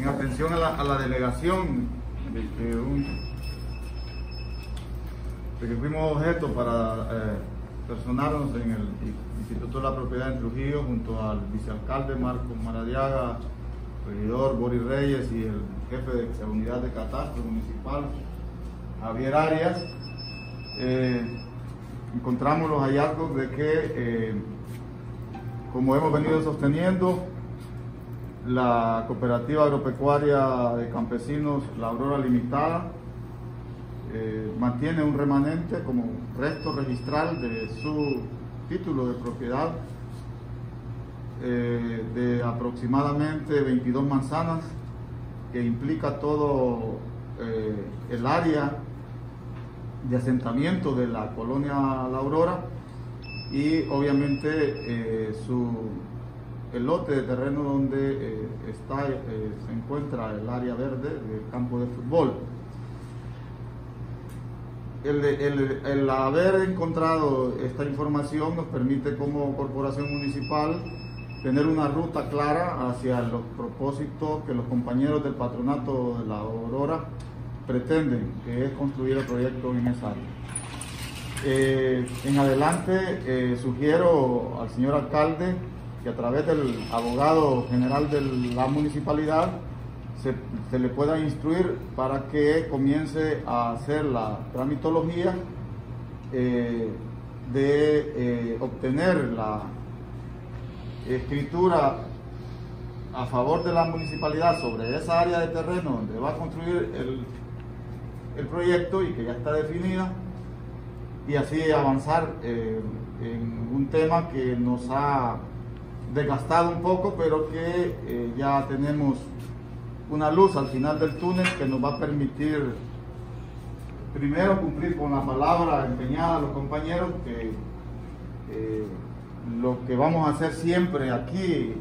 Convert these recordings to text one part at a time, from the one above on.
en atención a la, delegación de que, fuimos objeto para eh, personarnos en el Instituto de la Propiedad en Trujillo junto al vicealcalde Marco Maradiaga, regidor Boris Reyes y el jefe de la unidad de catastro municipal Javier Arias. Eh, encontramos los hallazgos de que, eh, como hemos venido sosteniendo, la cooperativa agropecuaria de campesinos La Aurora Limitada eh, mantiene un remanente como resto registral de su título de propiedad eh, de aproximadamente 22 manzanas que implica todo eh, el área de asentamiento de la colonia La Aurora y obviamente su el lote de terreno donde eh, está, eh, se encuentra el área verde del campo de fútbol. El, el, el, haber encontrado esta información nos permite como corporación municipal tener una ruta clara hacia los propósitos que los compañeros del patronato de la Aurora pretenden, que es construir el proyecto en esa área. Eh, en adelante sugiero al señor alcalde que a través del abogado general de la municipalidad se, le pueda instruir para que comience a hacer la tramitología eh, de eh, obtener la escritura a favor de la municipalidad sobre esa área de terreno donde va a construir el, el proyecto y que ya está definida y así avanzar eh, en un tema que nos ha desgastado un poco, pero que eh, ya tenemos una luz al final del túnel que nos va a permitir primero cumplir con la palabra empeñada a los compañeros que eh, lo que vamos a hacer siempre aquí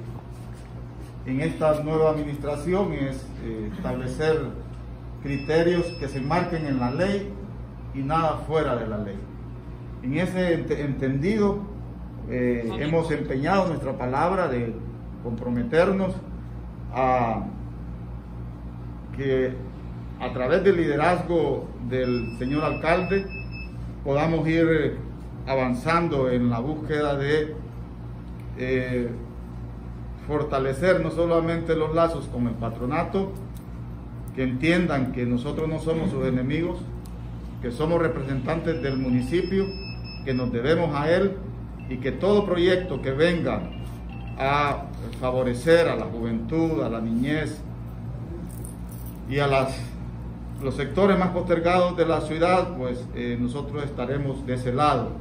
en esta nueva administración es eh, establecer criterios que se marquen en la ley y nada fuera de la ley. En ese entendido, eh, hemos empeñado nuestra palabra de comprometernos a que a través del liderazgo del señor alcalde podamos ir avanzando en la búsqueda de eh, fortalecer no solamente los lazos con el patronato, que entiendan que nosotros no somos sus enemigos, que somos representantes del municipio, que nos debemos a él y que todo proyecto que venga a favorecer a la juventud, a la niñez y a los sectores más postergados de la ciudad, pues eh, nosotros estaremos de ese lado.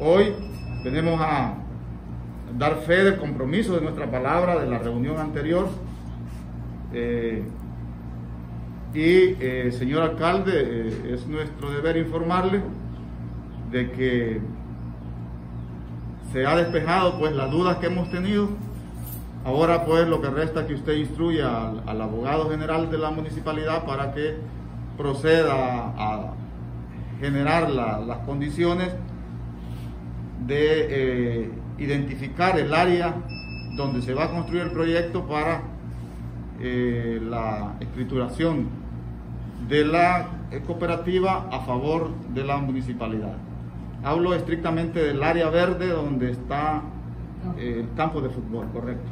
Hoy venimos a dar fe del compromiso de nuestra palabra de la reunión anterior. Eh, y, eh, señor alcalde, es nuestro deber informarle de que se ha despejado pues las dudas que hemos tenido. Ahora pues lo que resta es que usted instruya al, abogado general de la municipalidad para que proceda a generar las condiciones de eh, identificar el área donde se va a construir el proyecto para eh, la escrituración de la cooperativa a favor de la municipalidad. Hablo estrictamente del área verde donde está eh, el campo de fútbol, correcto.